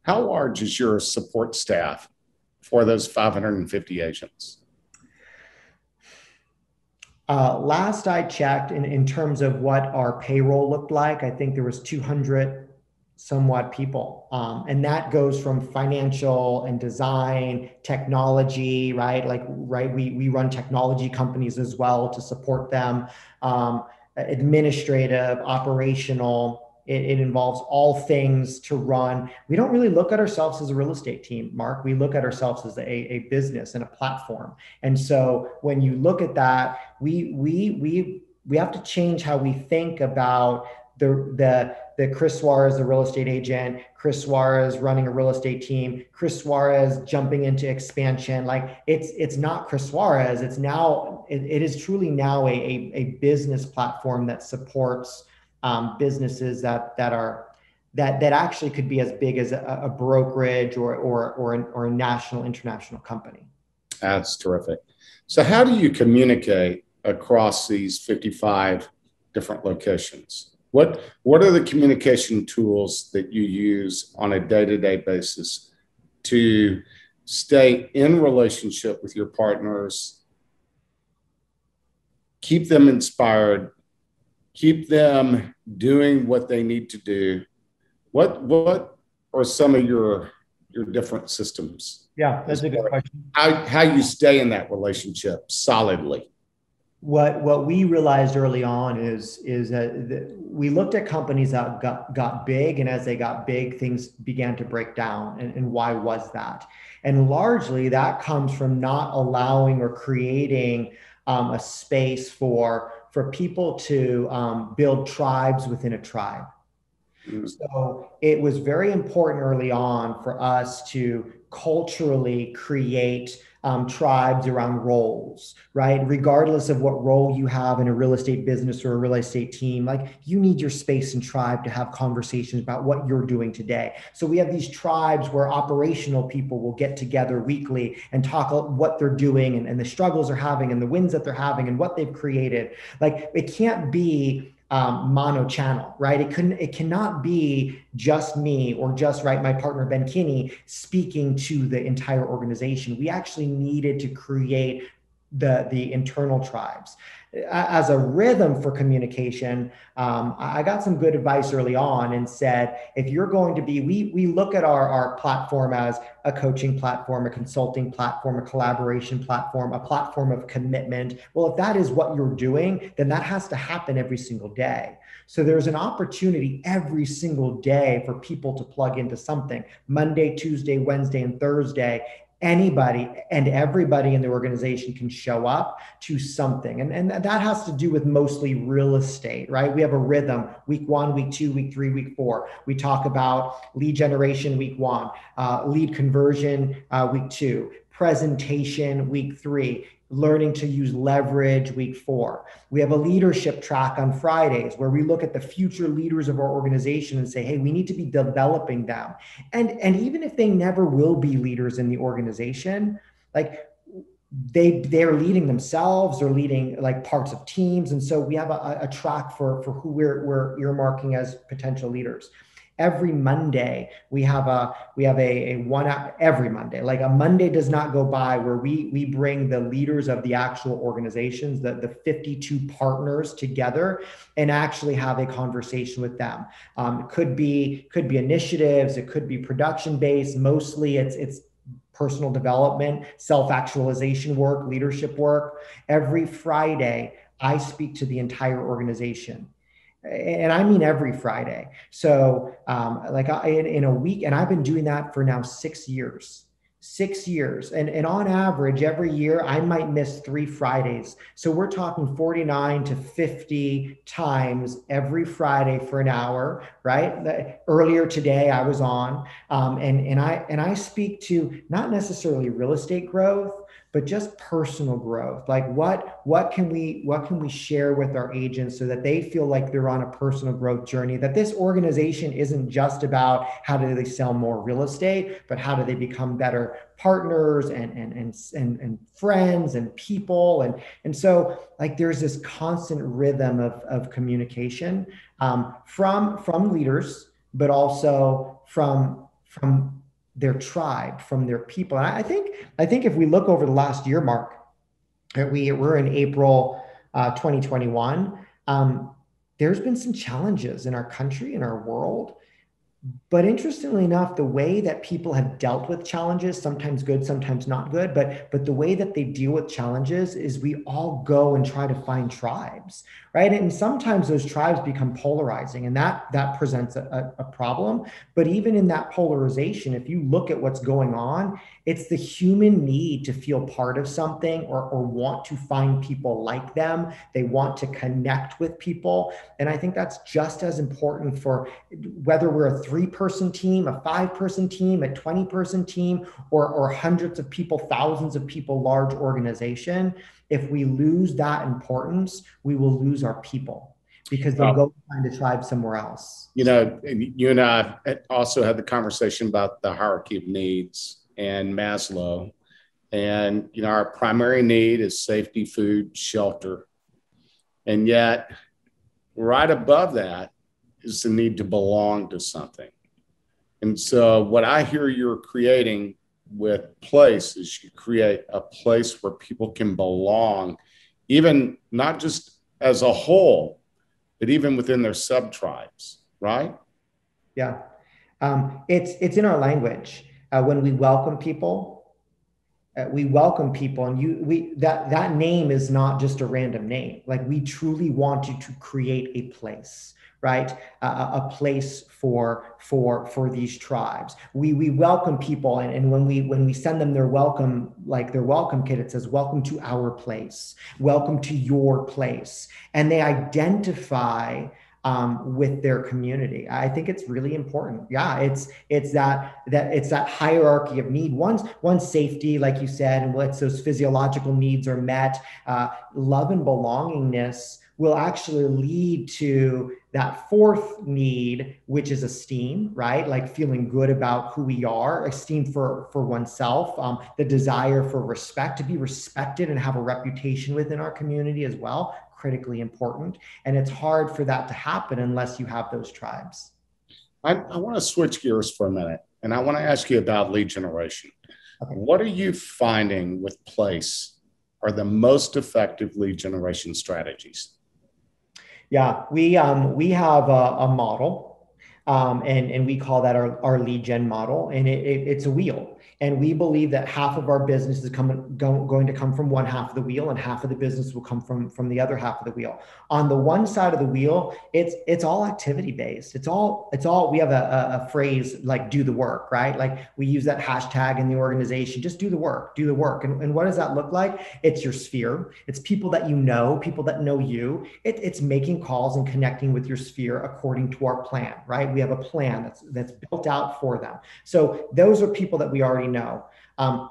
How large is your support staff for those 550 agents? Uh, last I checked, in, in terms of what our payroll looked like, I think there was 200 somewhat people, um, and that goes from financial and design, technology, right? Like, right, we we run technology companies as well to support them, um, administrative, operational. It, it, involves all things to run. We don't really look at ourselves as a real estate team, Mark. We look at ourselves as a, a business and a platform. And so when you look at that, we we we we have to change how we think about the the the Chris Suarez, the real estate agent, Chris Suarez running a real estate team, Chris Suarez jumping into expansion. Like it's it's not Chris Suarez. It's now it, it is truly now a, a, a business platform that supports um, businesses that that are that that actually could be as big as a, a brokerage or or or, an, or a national international company. That's terrific. So how do you communicate across these 55 different locations? What what are the communication tools that you use on a day-to-day basis to stay in relationship with your partners, keep them inspired, keep them doing what they need to do? What what are some of your your different systems? Yeah that's a good question. How, how you stay in that relationship solidly what what we realized early on is is that we looked at companies that got got big and as they got big things began to break down and, and why was that and largely that comes from not allowing or creating um, a space for for people to um, build tribes within a tribe. Mm. So it was very important early on for us to culturally create um, tribes around roles, right? Regardless of what role you have in a real estate business or a real estate team, like you need your space and tribe to have conversations about what you're doing today. So we have these tribes where operational people will get together weekly and talk about what they're doing and, and the struggles they're having and the wins that they're having and what they've created. Like it can't be um, mono channel, right? It couldn't, it cannot be just me or just right my partner Ben Kinney speaking to the entire organization. We actually needed to create the the internal tribes as a rhythm for communication, um, I got some good advice early on and said, if you're going to be, we, we look at our, our platform as a coaching platform, a consulting platform, a collaboration platform, a platform of commitment. Well, if that is what you're doing, then that has to happen every single day. So there's an opportunity every single day for people to plug into something Monday, Tuesday, Wednesday, and Thursday anybody and everybody in the organization can show up to something. And, and that has to do with mostly real estate, right? We have a rhythm week one, week two, week three, week four. We talk about lead generation week one, uh, lead conversion uh, week two, presentation week three, learning to use leverage week four. We have a leadership track on Fridays where we look at the future leaders of our organization and say, hey, we need to be developing them. And, and even if they never will be leaders in the organization, like they they're leading themselves they're leading like parts of teams and so we have a, a track for for who we're we're earmarking as potential leaders every Monday we have a we have a, a one every Monday. Like a Monday does not go by where we we bring the leaders of the actual organizations, the, the 52 partners together and actually have a conversation with them. Um, could be could be initiatives, it could be production based. Mostly it's it's personal development, self-actualization work, leadership work. Every Friday, I speak to the entire organization and I mean every Friday. So, um, like I, in, in a week, and I've been doing that for now six years six years. And, and on average, every year, I might miss three Fridays. So we're talking 49 to 50 times every Friday for an hour, right? The, earlier today, I was on, um, and, and, I, and I speak to not necessarily real estate growth, but just personal growth. Like what what can we what can we share with our agents so that they feel like they're on a personal growth journey? That this organization isn't just about how do they sell more real estate but how do they become better partners and and and and, and friends and people. And and so like there's this constant rhythm of, of communication um, from from leaders but also from from their tribe, from their people. And I think I think if we look over the last year, Mark, we we're in April uh, 2021. Um, there's been some challenges in our country, in our world, but interestingly enough the way that people have dealt with challenges sometimes good sometimes not good but but the way that they deal with challenges is we all go and try to find tribes right and sometimes those tribes become polarizing and that that presents a, a problem but even in that polarization if you look at what's going on it's the human need to feel part of something or, or want to find people like them. They want to connect with people. And I think that's just as important for whether we're a three person team, a five person team, a 20 person team, or, or hundreds of people, thousands of people, large organization. If we lose that importance, we will lose our people because they'll go find a tribe somewhere else. You know, you and I also had the conversation about the hierarchy of needs and Maslow. And, you know, our primary need is safety, food, shelter. And yet, right above that is the need to belong to something. And so, what I hear you're creating with place is you create a place where people can belong, even not just as a whole, but even within their sub tribes, right? Yeah. Um, it's, it's in our language uh, when we welcome people uh, we welcome people and you we that that name is not just a random name. Like we truly wanted to create a place right? Uh, a place for for for these tribes. We we welcome people and, and when we when we send them their welcome like their welcome kit it says welcome to our place. Welcome to your place. And they identify um, with their community. I think it's really important. Yeah, it's it's that that it's that hierarchy of need. One's one safety, like you said, and once those physiological needs are met, uh, love and belongingness will actually lead to that fourth need which is esteem right like feeling good about who we are esteem for for oneself um, the desire for respect to be respected and have a reputation within our community as well critically important. And it's hard for that to happen unless you have those tribes. I, I want to switch gears for a minute and I want to ask you about lead generation. Okay. What are you finding with Place are the most effective lead generation strategies? Yeah, we um, we have a, a model, um, and and we call that our, our lead gen model, and it, it, it's a wheel. And we believe that half of our business is coming, go, going to come from one half of the wheel and half of the business will come from, from the other half of the wheel. On the one side of the wheel, it's, it's all activity based. It's all, it's all, we have a, a, phrase like do the work, right? Like we use that hashtag in the organization, just do the work, do the work. And, and what does that look like? It's your sphere. It's people that you know, people that know you. It, it's making calls and connecting with your sphere according to our plan, right? We have a plan that's, that's built out for them. So those are people that we already know. Um,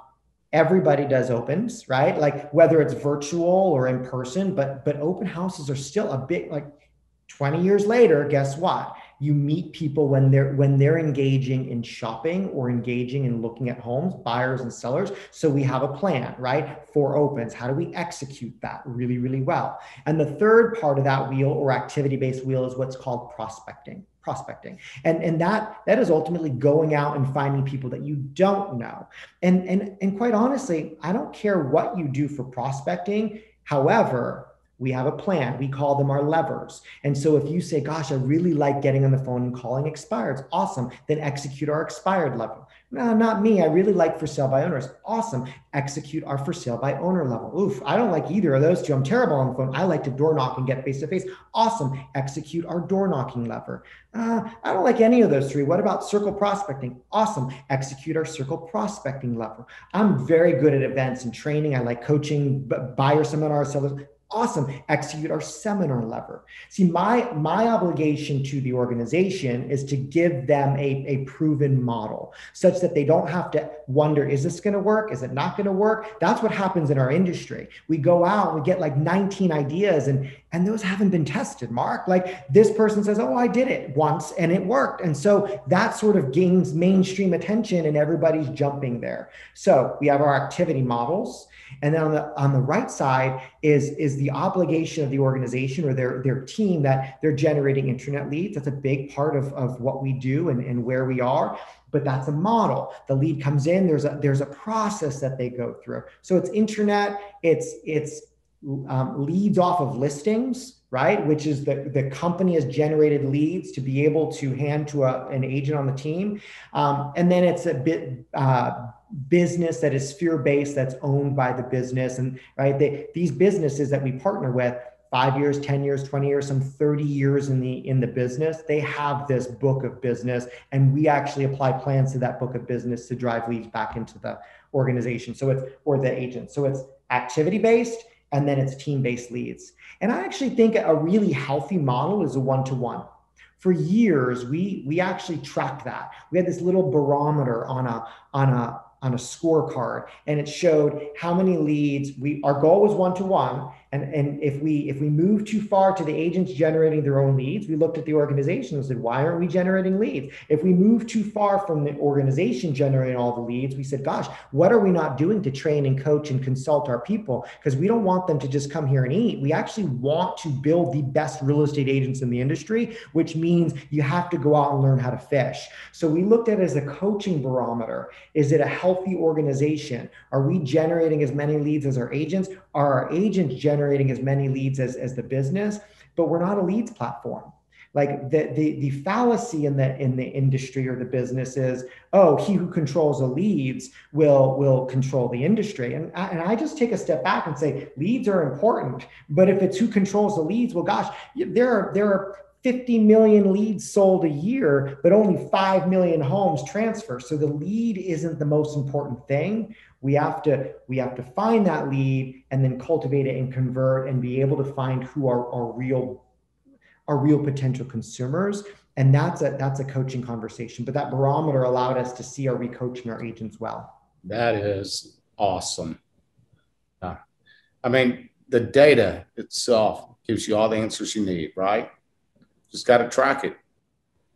everybody does opens, right? Like whether it's virtual or in person, but but open houses are still a bit like 20 years later, guess what? You meet people when they're when they're engaging in shopping or engaging in looking at homes, buyers and sellers. So we have a plan, right? For opens. How do we execute that really, really well? And the third part of that wheel or activity-based wheel is what's called prospecting prospecting and and that that is ultimately going out and finding people that you don't know and and and quite honestly i don't care what you do for prospecting however we have a plan we call them our levers and so if you say gosh i really like getting on the phone and calling expireds awesome then execute our expired lever No, not me. I really like for sale by owners. Awesome. Execute our for sale by owner level. Oof, I don't like either of those two. I'm terrible on the phone. I like to door knock and get face to face. Awesome. Execute our door knocking lever. Uh, I don't like any of those three. What about circle prospecting? Awesome. Execute our circle prospecting lever. I'm very good at events and training. I like coaching, buyer seminars, sellers awesome. Execute our seminar lever. See my my obligation to the organization is to give them a, a proven model such that they don't have to wonder is this going to work? Is it not going to work? That's what happens in our industry. We go out we get like 19 ideas and and those haven't been tested mark like this person says oh i did it once and it worked and so that sort of gains mainstream attention and everybody's jumping there so we have our activity models and then on the on the right side is is the obligation of the organization or their their team that they're generating internet leads. That's a big part of, of what we do and, and where we are. But that's a model. The lead comes in, there's a there's a process that they go through. So it's internet, it's it's um, leads off of listings, right? Which is the, the company has generated leads to be able to hand to a, an agent on the team. Um, and then it's a bit uh, business that is sphere based that's owned by the business and right they, these businesses that we partner with five years 10 years 20 years some 30 years in the in the business they have this book of business and we actually apply plans to that book of business to drive leads back into the organization so it's or the agent so it's activity based and then it's team based leads. And i actually think a really healthy model is a one-to-one. For years we we actually tracked that. We had this little barometer on a on a on a scorecard and it showed how many leads we our goal was one to one and, and if we if we move too far to the agents generating their own leads, we looked at the organization and said, why aren't we generating leads? If we move too far from the organization generating all the leads, we said, gosh, what are we not doing to train and coach and consult our people? Because we don't want them to just come here and eat. We actually want to build the best real estate agents in the industry, which means you have to go out and learn how to fish. So we looked at it as a coaching barometer. Is it a healthy organization? Are we generating as many leads as our agents? Are our agents generating as many leads as, as the business? But we're not a leads platform. Like the, the the fallacy in the in the industry or the business is, oh, he who controls the leads will will control the industry. And I, and I just take a step back and say leads are important, but if it's who controls the leads, well, gosh, there are there are 50 million leads sold a year, but only 5 million homes transfer. So the lead isn't the most important thing. We have to we have to find that lead and then cultivate it and convert and be able to find who are our real our real potential consumers. And that's a that's a coaching conversation. But that barometer allowed us to see are we coaching our agents well. That is awesome. Uh, I mean, the data itself gives you all the answers you need, right? Just got to track it.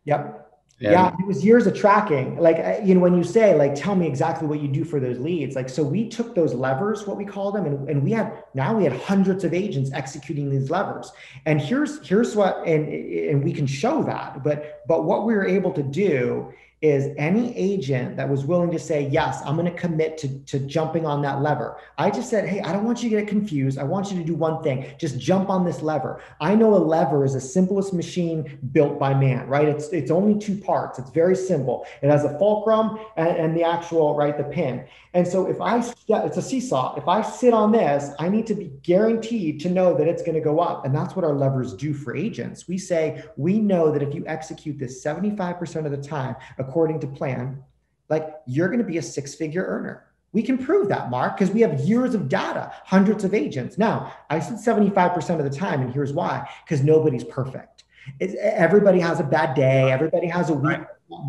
Yep. And yeah, it was years of tracking. Like, you know, when you say, like, tell me exactly what you do for those leads. Like, so we took those levers, what we call them, and, and we had now we had hundreds of agents executing these levers. And here's here's what, and and we can show that. But but what we were able to do is any agent that was willing to say, yes, I'm going to commit to, to jumping on that lever. I just said, hey, I don't want you to get confused. I want you to do one thing. Just jump on this lever. I know a lever is the simplest machine built by man, right? It's it's only two parts. It's very simple. It has a fulcrum and, and the actual, right, the pin. And so if I, it's a seesaw. If I sit on this, I need to be guaranteed to know that it's going to go up. And that's what our levers do for agents. We say, we know that if you execute this 75% of the time, according to plan, like you're going to be a six figure earner. We can prove that, Mark, because we have years of data, hundreds of agents. Now, I said 75% of the time, and here's why because nobody's perfect. It's, everybody has a bad day, everybody has a week.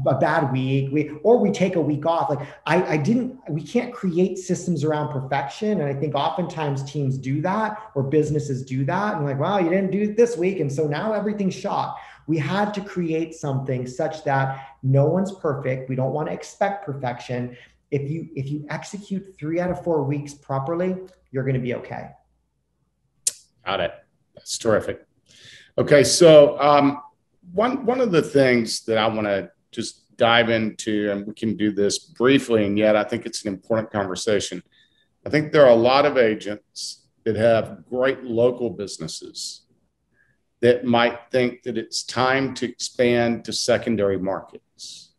A bad week we or we take a week off like I, I didn't we can't create systems around perfection and i think oftentimes teams do that or businesses do that and like wow you didn't do it this week and so now everything's shot we had to create something such that no one's perfect. We don't want to expect perfection. If you if you execute three out of four weeks properly you're going to be okay. Got it. That's terrific. Okay so um, one one of the things that i want to just dive into, and we can do this briefly, and yet I think it's an important conversation. I think there are a lot of agents that have great local businesses that might think that it's time to expand to secondary markets.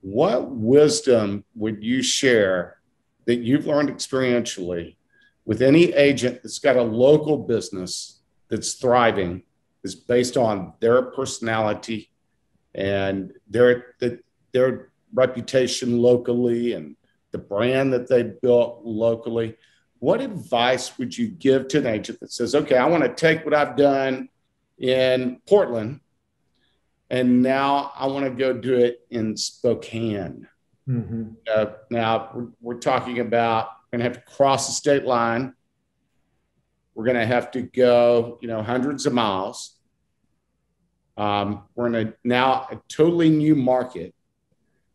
what wisdom would you share that you've learned experientially with any agent that's got a local business that's thriving is based on their personality and their their reputation locally and the brand that they built locally what advice would you give to an agent that says okay i want to take what i've done in portland and now I want to go do it in Spokane. Mm-hmm. Uh, now we're, we're, talking about we're going to have to cross the state line. We're going to have to go, you know, hundreds of miles. Um, we're in a now a totally new market,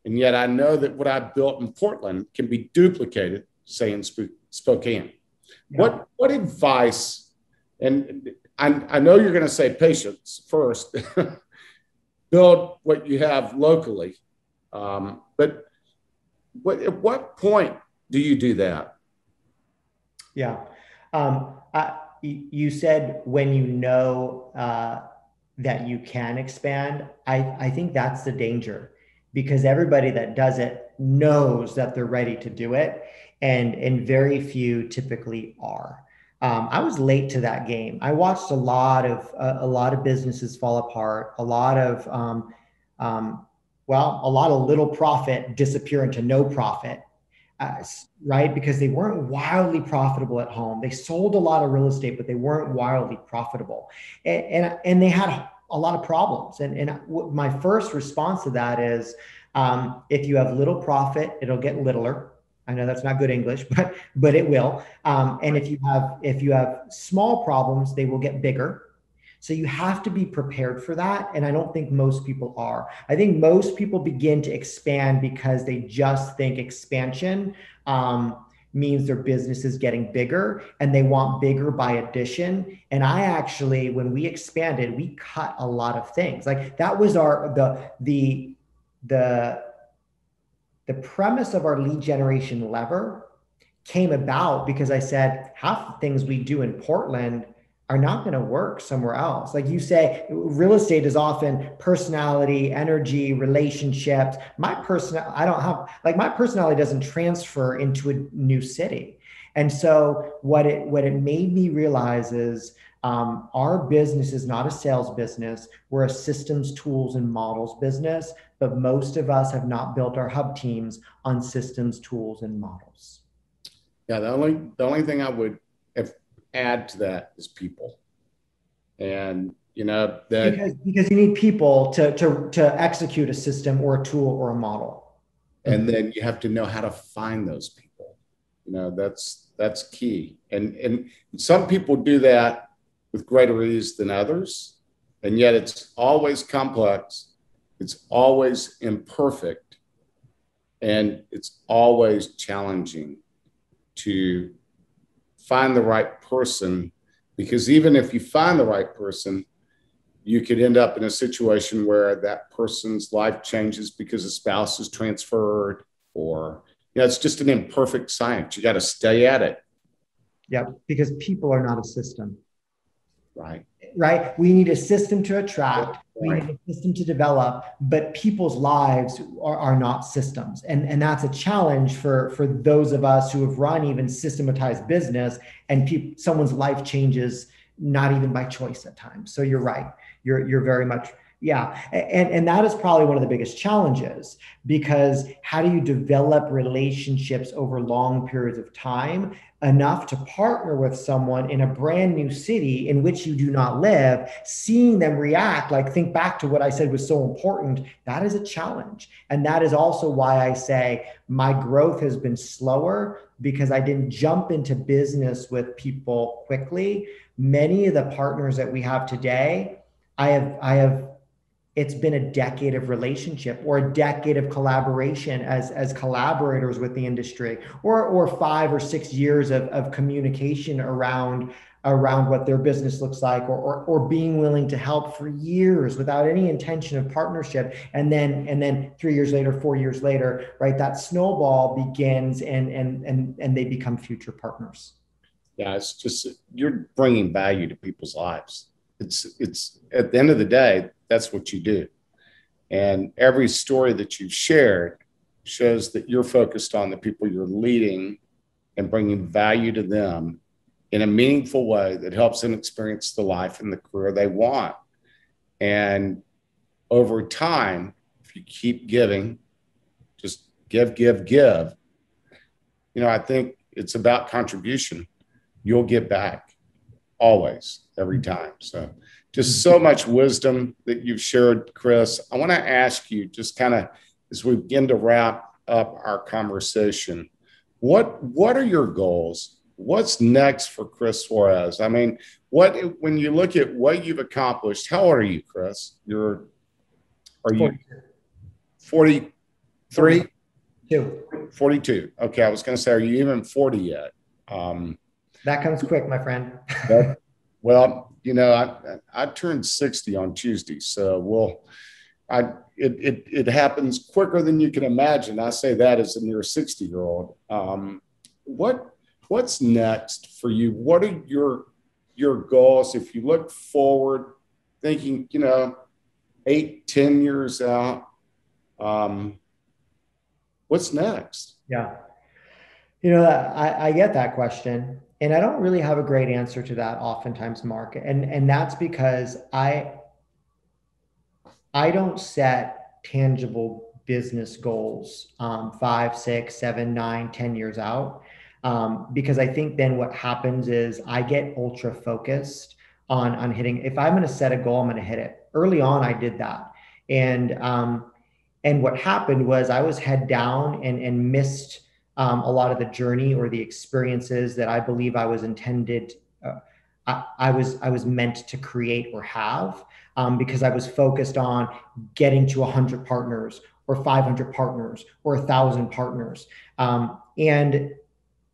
and yet I know that what I built in Portland can be duplicated, say in Sp- Spokane. Yeah. What what advice? And I, I know you're going to say patience first. [LAUGHS] build what you have locally. Um, but what, at what point do you do that? Yeah. Um, I, you said when you know uh, that you can expand, I, I think that's the danger because everybody that does it knows that they're ready to do it. And, and very few typically are. Um, I was late to that game. I watched a lot of a lot of businesses fall apart. A lot of um, um, well, a lot of little profit disappear into no profit, uh, right? Because they weren't wildly profitable at home. They sold a lot of real estate, but they weren't wildly profitable, and and, and they had a lot of problems. And and my first response to that is, um, if you have little profit, it'll get littler I know that's not good English, [LAUGHS] but but it will. Um, and if you have if you have small problems, they will get bigger. So you have to be prepared for that. And I don't think most people are. I think most people begin to expand because they just think expansion um, means their business is getting bigger and they want bigger by addition. And I actually, when we expanded, we cut a lot of things. Like that was our the the the the premise of our lead generation lever came about because I said half the things we do in Portland are not going to work somewhere else. Like you say, real estate is often personality, energy, relationships. My person, I don't have like my personality doesn't transfer into a new city. And so what it what it made me realize is um, our business is not a sales business. We're a systems, tools, and models business, but most of us have not built our hub teams on systems, tools, and models. Yeah, the only the only thing I would add to that is people, and you know that because, because you need people to to to execute a system or a tool or a model, and then you have to know how to find those people. You know that's that's key, and and some people do that with greater ease than others. And yet it's always complex, it's always imperfect, and it's always challenging to find the right person. Because even if you find the right person, you could end up in a situation where that person's life changes because a spouse is transferred or you know, it's just an imperfect science. You got to stay at it. Yeah, because people are not a system. Right. Right. We need a system to attract. We need a system to develop, but people's lives are, are not systems. And, and that's a challenge for, for those of us who have run even systematized business and pe- someone's life changes not even by choice at times. So you're right. You're, you're very much yeah. And, and that is probably one of the biggest challenges because how do you develop relationships over long periods of time enough to partner with someone in a brand new city in which you do not live, seeing them react, like think back to what I said was so important, that is a challenge. And that is also why I say my growth has been slower because I didn't jump into business with people quickly. Many of the partners that we have today, I have I have it's been a decade of relationship or a decade of collaboration as as collaborators with the industry or or five or six years of, of communication around around what their business looks like or, or or being willing to help for years without any intention of partnership. And then and then three years later four years later right that snowball begins and and and and they become future partners. Yeah it's just you're bringing value to people's lives. It's it's at the end of the day that's what you do And every story that you've shared shows that you're focused on the people you're leading and bringing value to them in a meaningful way that helps them experience the life and the career they want. And over time, if you keep giving, just give, give, give, you know, I think it's about contribution. You'll get back always, every time. So, just so much wisdom that you've shared, Chris. I want to ask you, just kind of as we begin to wrap up our conversation, what what are your goals? What's next for Chris Suarez? I mean, what when you look at what you've accomplished? How old are you, Chris? You're are you 43? Two. 42. Okay, I was going to say, are you even 40 yet? Um, that comes quick, my friend. that, well, you know, I, I turned 60 on Tuesday, so we'll, I, it, it, it happens quicker than you can imagine. I say that as a near 60 year old. Um, what, what's next for you? What are your, your goals? If you look forward, thinking, you know, eight, ten years out, um, what's next? Yeah. You know, I, I get that question. And I don't really have a great answer to that oftentimes, Mark. And, and that's because I, I don't set tangible business goals um, five, six, seven, nine, ten years out. Um, because I think then what happens is I get ultra focused on on hitting. If I'm going to set a goal, I'm going to hit it. Early on, I did that, and um, and what happened was I was head down and and missed um, a lot of the journey or the experiences that I believe I was intended. Uh, I, I, was I was meant to create or have um, because I was focused on getting to 100 partners or 500 partners or 1,000 partners. Um, and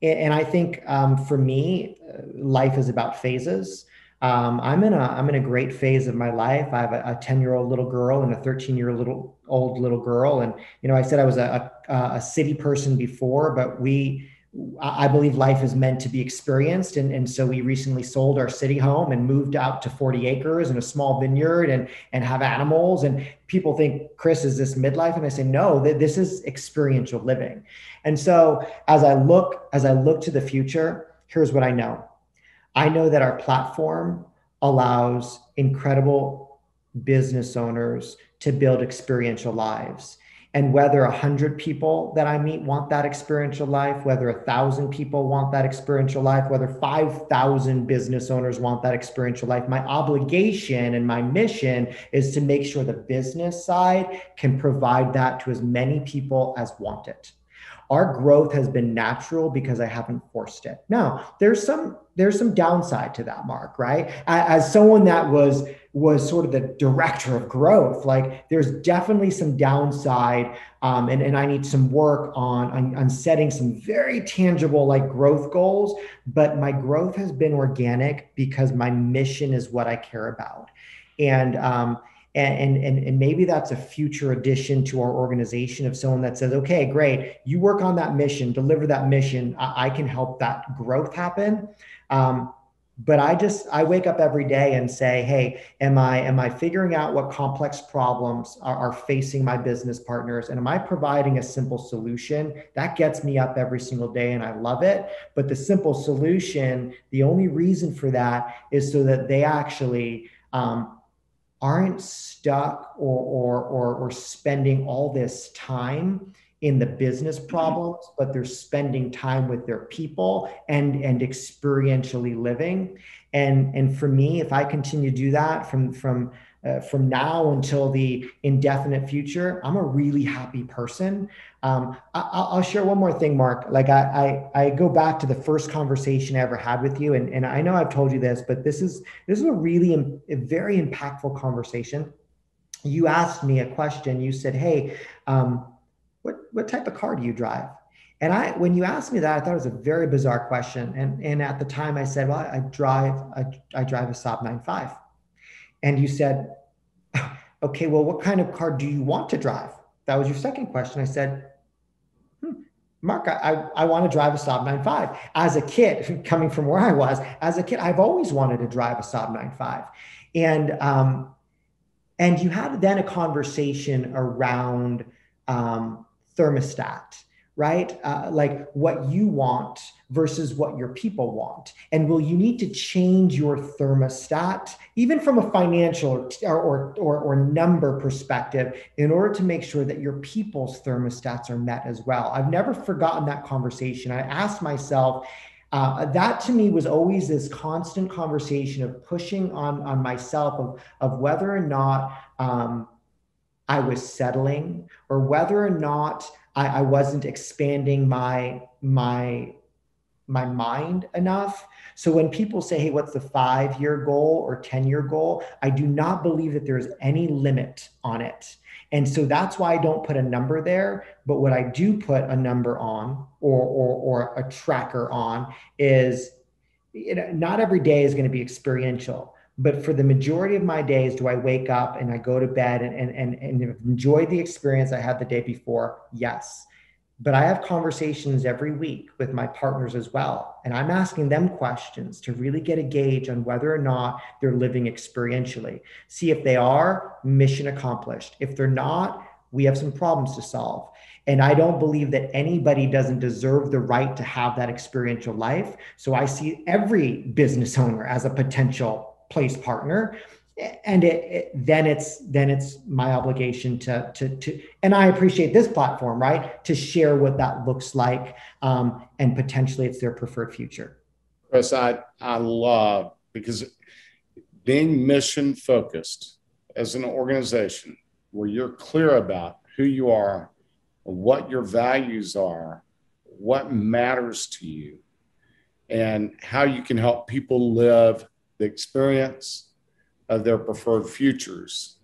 and I think um, for me, uh, life is about phases. Um, I'm in a I'm in a great phase of my life. I have a 10 year old little girl and a 13 year old little old little girl, and you know I said I was a, a, a city person before, but we I believe life is meant to be experienced. And, and so we recently sold our city home and moved out to 40 acres and a small vineyard and, and have animals. And people think, Chris, is this midlife? And I say, no, this is experiential living. And so as I look, as I look to the future, here's what I know. I know that our platform allows incredible business owners to build experiential lives and whether a hundred people that I meet want that experiential life, whether a thousand people want that experiential life, whether 5,000 business owners want that experiential life, my obligation and my mission is to make sure the business side can provide that to as many people as want it our growth has been natural because I haven't forced it. Now, there's some there's some downside to that, Mark, right? As someone that was was sort of the director of growth, like there's definitely some downside, um, and and I need some work on, on on setting some very tangible like growth goals. But my growth has been organic because my mission is what I care about, and um, and, and, and maybe that's a future addition to our organization of someone that says okay great you work on that mission deliver that mission i, I can help that growth happen um, but i just i wake up every day and say hey am i am i figuring out what complex problems are, are facing my business partners? And am i providing a simple solution? That gets me up every single day and i love it. But the simple solution the only reason for that is so that they actually um, aren't stuck or, or, or, or spending all this time in the business mm-hmm. problems, but they're spending time with their people and, and experientially living. And, and for me, if I continue to do that from, from uh, from now until the indefinite future, I'm a really happy person. Um, I, will share one more thing, Mark. Like I, I, I, go back to the first conversation I ever had with you, and, and I know I've told you this, but this is this is a really a very impactful conversation. You asked me a question. You said, "Hey, um, what type of car do you drive?" And I, when you asked me that, I thought it was a very bizarre question. And and at the time, I said, "Well, I drive I, I drive a Saab 95." And you said, [LAUGHS] okay, well, what kind of car do you want to drive? That was your second question. I said, hmm, Mark, I, I want to drive a Saab 95. As a kid, [LAUGHS] coming from where I was, as a kid, I've always wanted to drive a Saab 95. And, um, And you had then a conversation around um, thermostat, right? Uh, like what you want versus what your people want. And will you need to change your thermostat, even from a financial or, or, or, or, number perspective, in order to make sure that your people's thermostats are met as well? I've never forgotten that conversation. I asked myself, uh, that to me was always this constant conversation of pushing on, on myself of, of whether or not um, I was settling or whether or not I, I wasn't expanding my my my mind enough. So when people say, hey, what's the five year goal or 10 year goal? I do not believe that there's any limit on it. And so that's why I don't put a number there. But what I do put a number on or, or, or a tracker on is you know, not every day is going to be experiential. But for the majority of my days, do I wake up and I go to bed and, and, and, and enjoy the experience I had the day before? Yes but I have conversations every week with my partners as well. And I'm asking them questions to really get a gauge on whether or not they're living experientially. See if they are, mission accomplished. If they're not, we have some problems to solve. And I don't believe that anybody doesn't deserve the right to have that experiential life. So I see every business owner as a potential PLACE partner and it, it, then it's then it's my obligation to to to and I appreciate this platform right to share what that looks like um, and potentially it's their preferred future. Chris, I I love because being mission focused as an organization where you're clear about who you are, what your values are, what matters to you, and how you can help people live the experience of their preferred futures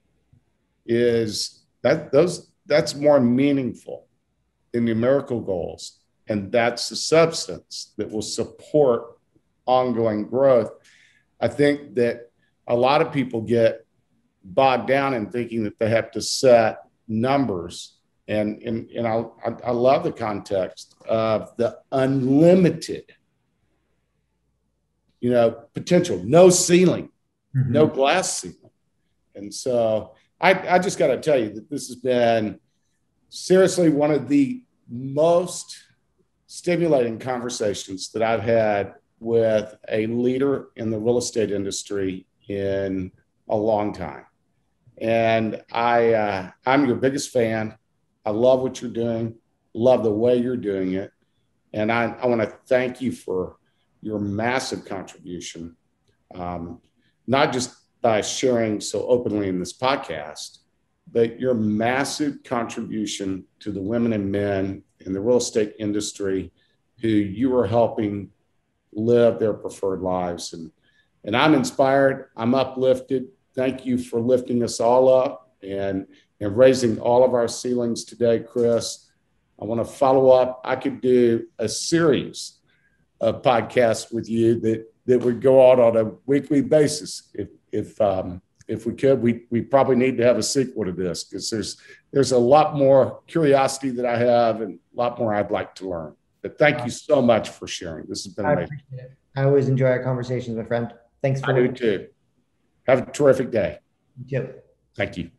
is that those that's more meaningful than numerical goals. And that's the substance that will support ongoing growth. I think that a lot of people get bogged down in thinking that they have to set numbers. And and, and I, I love the context of the unlimited you know potential no ceiling mm-hmm. no glass ceiling. And so I, I just got to tell you that this has been seriously one of the most stimulating conversations that I've had with a leader in the real estate industry in a long time. And I, uh, I'm your biggest fan. I love what you're doing, love the way you're doing it. And I, I want to thank you for your massive contribution. Um, not just by sharing so openly in this podcast, but your massive contribution to the women and men in the real estate industry who you are helping live their preferred lives. And, and I'm inspired, I'm uplifted. Thank you for lifting us all up and, and raising all of our ceilings today, Chris. I want to follow up. I could do a series of podcasts with you that that would go out on a weekly basis. If if um, if we could, we we probably need to have a sequel to this because there's there's a lot more curiosity that I have and a lot more I'd like to learn. But thank you so much for sharing. This has been I amazing. I always enjoy our conversations, my friend. Thanks for. I do too. Have a terrific day. You too. Thank you.